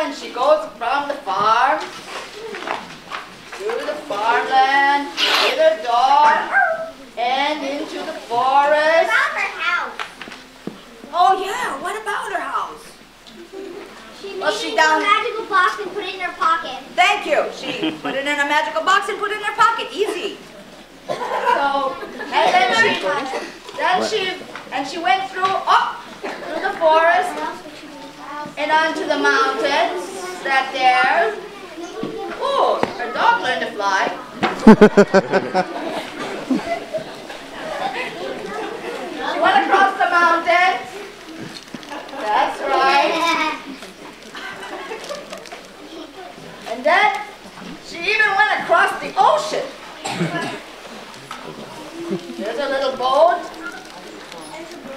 on and she goes from the farm to the farmland with her dog and into the forest. About her house. Oh yeah, what about her house? She Well, made she it down- into a magical box and put it in her pocket. Thank you. She put it in a magical box and put it in her pocket. Easy. So, and then she, then she, and she went through, up through the forest and onto the mountains that there. Oh, her dog learned to fly. She went across the mountains. That's right. And then she even went across the ocean. There's a little boat,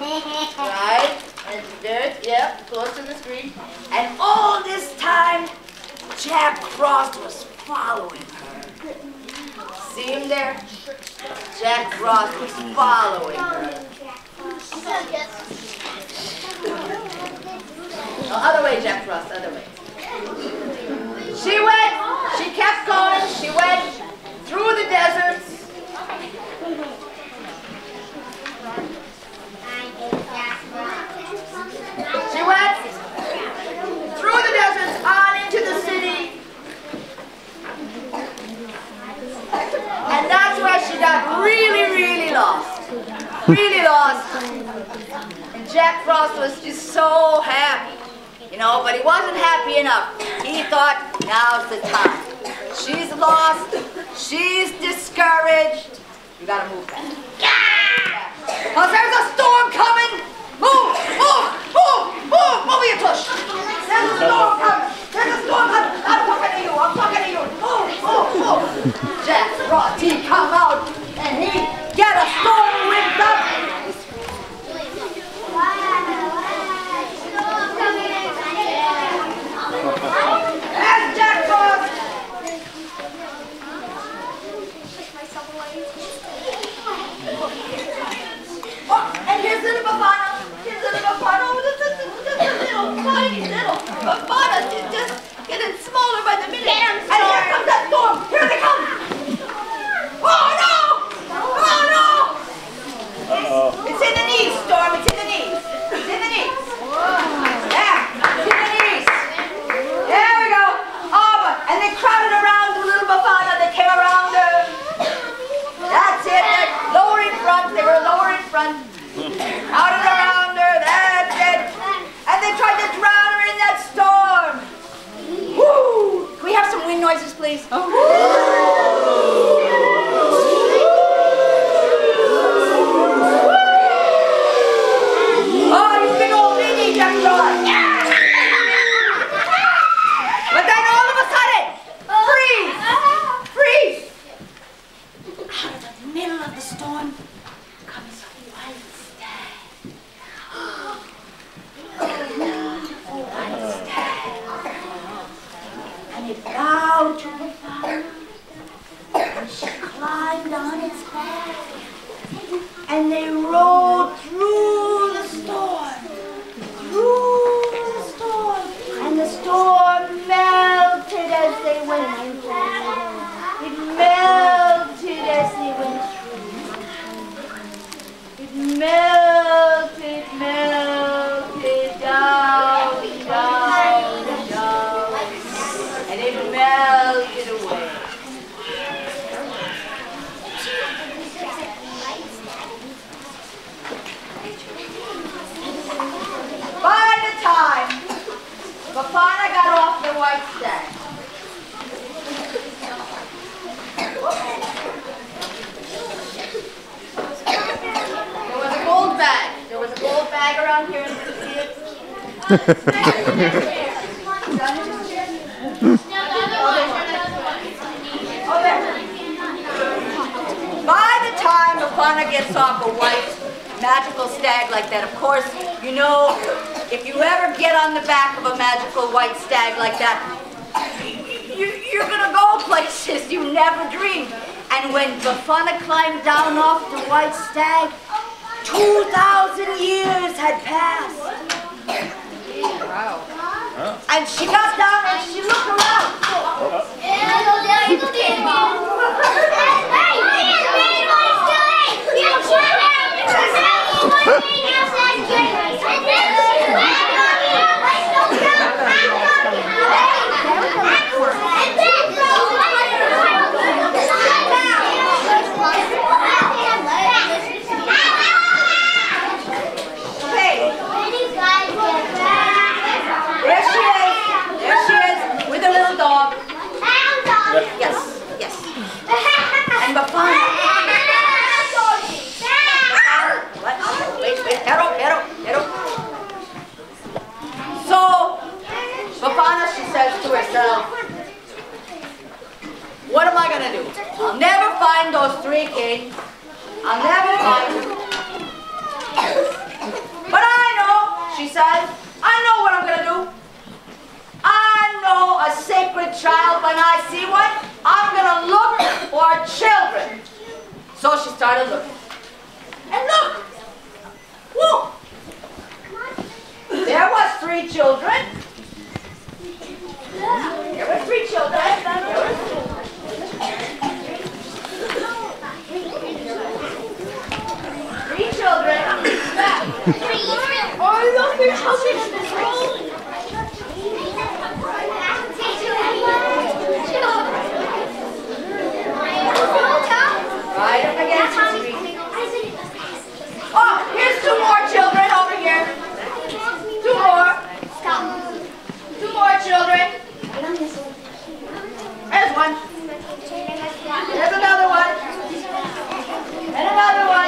right? There, yep, close to the screen. And all this time, Jack Frost was following her. See him there? Jack Frost was following her. Other way, Jack Frost, other way. She went, she kept going, she went through the deserts. She went through the deserts on into the city. And that's where she got really, really lost. Really lost. And Jack Frost was just so happy. You know, but he wasn't happy enough. He thought, now's the time. She's lost. She's discouraged. You gotta move back. Cause oh, there's a storm coming. Move, move, move, move, move your tush. There's a storm coming. There's a storm coming. I'm talking to you. I'm talking to you. Move, move, move. Jack Frost, he come out and he get a storm whipped up. That's Jack Frost. Oh, and here's little Bafana. Here's little Bafana. Oh, this is just a little tiny little Bafana. She's just getting smaller by the minute. Get 'em, and here comes that storm. Here they come. Oh no! Oh no! It's, it's in the knees, Storm. It's in the knees. It's in the knees. Yeah, it's in the knees. There we go. Oh, but, and they crowded around the little Bafana. They came around her. That's it. They're lower in front. They were lower in front. Crowded around her. That's it. And they tried to drown her in that storm. Woo! Can we have some wind noises, please? Oh, you big old baby, Jack Frost. But then all of a sudden, freeze! Freeze! Out of the middle of the storm comes a white stag. A white stag. And it bowed to the fire. She climbed on its back. And they rode through the storm. Through the storm. And the storm melted as they went through. It melted as they went through. It melted, melted down, down, down. And it melted away. By the time Bafana got off the white stag, there was a gold bag. There was a bag here. You see it? By the time Bafana gets off a white magical stag like that, of course, you know, if you ever get on the back of a magical white stag like that, you, you're gonna go places you never dreamed. And when Bafana climbed down off the white stag, 2,000 years had passed. Wow. And she got down and she looked around. Okay, there she is. There she is with a little dog. Yes, yes. And Bafana. What? Wait, wait, Hero, Hero, Hero. So, Bafana, she says to herself, what am I gonna do? I'll never kids. I'll never find them. But I know, she says, I know what I'm gonna do. I know a sacred child when I see one. I'm gonna look for children. So she started looking. And look! Whoa! There was three children. There were three children. There were three children. Oh, look, there's children Right up against the street. Oh, here's two more children over here. Two more. Two more children. There's one. There's another one. And another one.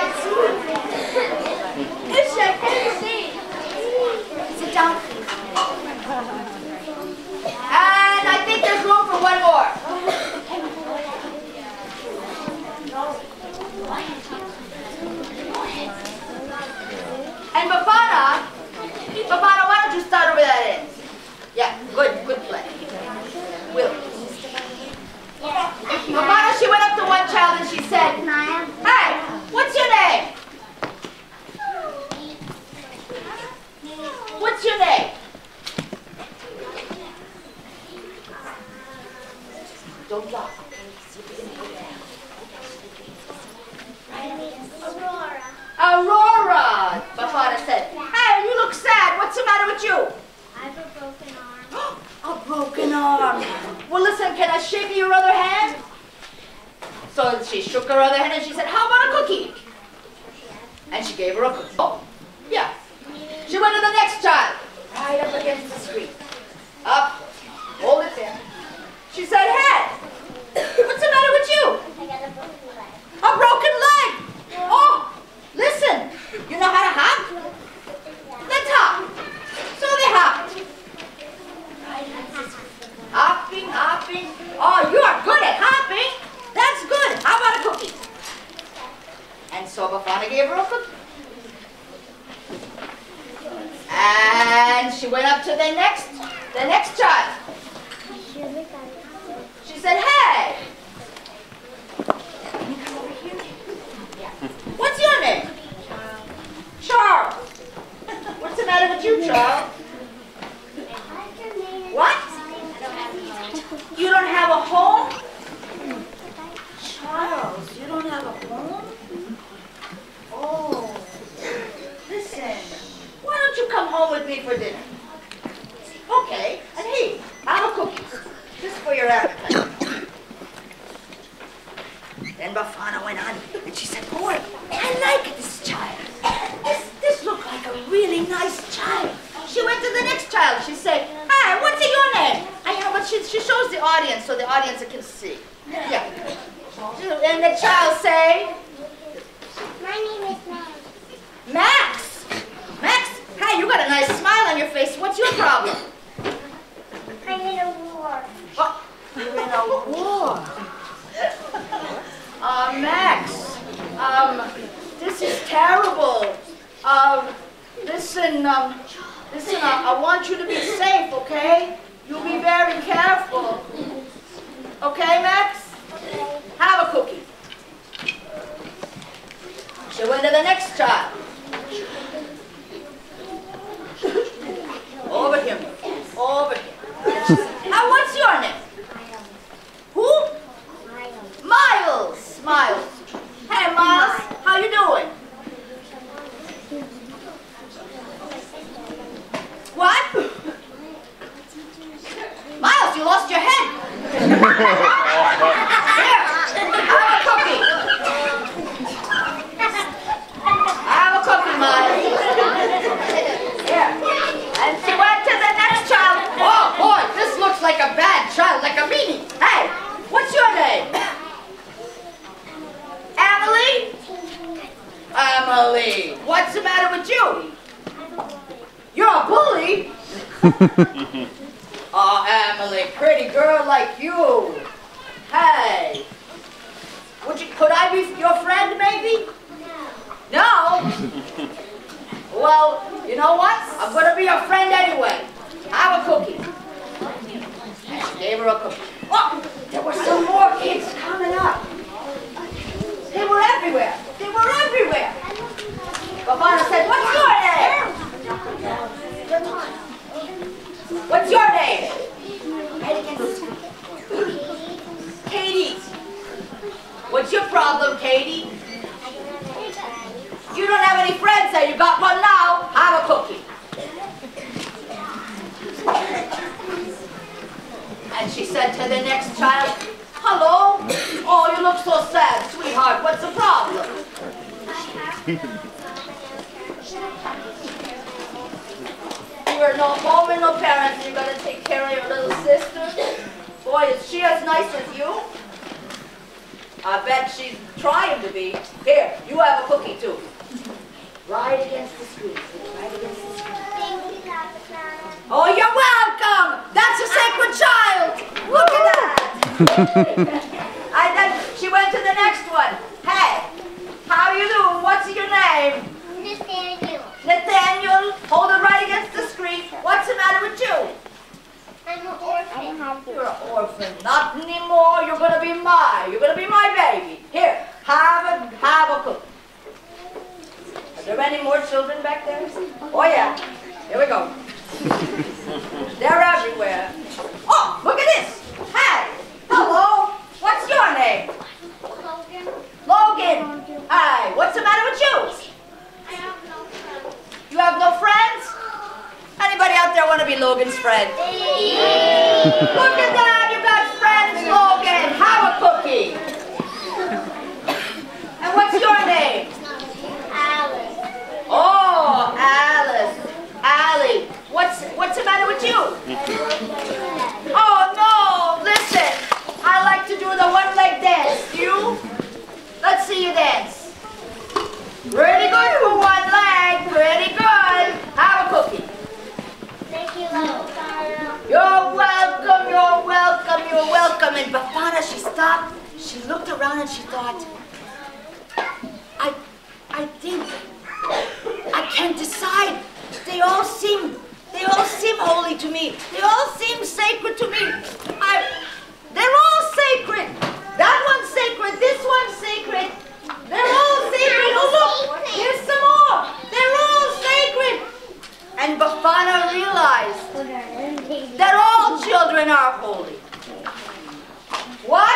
It's a Sit down. And I think there's room for one more. And Bafana, Bafana, why don't you start over that end? Yeah, good, good play. Will. Bafana, she went up to one child and she said, Hey, what's your name? What's your name? Don't laugh. Aurora, Aurora! Bafana said. Hey, you look sad. What's the matter with you? I have a broken arm. a broken arm. Well, listen, can I shake your other hand? So she shook her other hand and she said, How about a cookie? And she gave her a cookie. Oh, yeah. She went to the next child, right up against the street. Up, hold it there. She said, Hey, what's the matter with you? A broken leg. Oh, listen, you know how to hop? Let's hop. So they hopped. Hopping, hopping. Oh, you are good at hopping. That's good. How about a cookie? Gave her a cookie. And she went up to the next, the next child. She said, hey. Over? What's your name? Charles. What's the matter with you, Charles? What? You don't have a home? Charles, you don't have a home? Oh, listen, why don't you come home with me for dinner? Okay, and hey, I have a cookie, just for your appetite. Then Bafana went on, and she said, boy, I like this child. This, this looked like a really nice child. She went to the next child. She said, hi, what's your name? I know, but she, she shows the audience so the audience can see. Yeah. And the child say, My name is Max. Max. Hey, you got a nice smile on your face. What's your problem? I'm in a war. Oh, you're in a war. Uh, Max, um, this is terrible. Um, listen, um, listen, I, I want you to be safe, okay? You'll be very careful. Okay, Max? Have a cookie. She went to the next child. Over here. Over here. Emily, what's the matter with you? You're a bully? oh, Emily, pretty girl like you. Hey, would you, could I be your friend maybe? No? No? Well, you know what? I'm going to be your friend anyway. Have a cookie. And gave her a cookie. Oh, there were some more kids coming up. They were everywhere. They were everywhere. Bafana said, what's your name? What's your name? Katie. What's your problem, Katie? You don't have any friends there. You got one now. Have a cookie. And she said to the next child, Hello. Oh, you look so sad, sweetheart. What's the problem? You are no home and no parents. You're going to take care of your little sister. Boy, is she as nice as you? I bet she's trying to be. Here, you have a cookie too. Right against the screen. Right against the screen. Oh, you're welcome. That's a sacred child. Look at that. and then she went to the next one. Hey, how you doing? What's your name? Nathaniel. Nathaniel. Hold it right against the screen. What's the matter with you? I'm an orphan. You're an orphan. Not anymore. You're gonna be my. You're gonna be my baby. Here, have a have a cookie. Are there any more children back there? Oh yeah. Here we go. They're everywhere. Oh, look at this. Hey, hello. What's your name? Logan. Logan. Hi. What's the matter with you? I have no friends. Friends? Anybody out there want to be Logan's friend? Look at that. You got friends, Logan. Have a cookie. And what's your name? Alice. Oh, Alice. Allie. What's what's the matter with you? Oh no! Listen, I like to do the one-leg dance. You? Let's see you dance. Pretty good for one leg. Pretty good. Have a cookie. Thank you, Logan. You're welcome. You're welcome. You're welcome. And Bafana, she stopped. She looked around and she thought, I, I think I can't decide. They all seem, they all seem holy to me. They all seem sacred to me. I, they're all sacred. That one's sacred. This one's sacred. They're all sacred. Oh look, here's some more. They're all sacred. And Bafana realized that all children are holy. What?